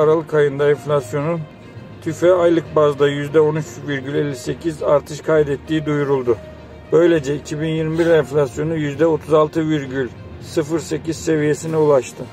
Aralık ayında enflasyonun TÜFE aylık bazda %13,58 artış kaydettiği duyuruldu. Böylece 2021 enflasyonu %36,08 seviyesine ulaştı.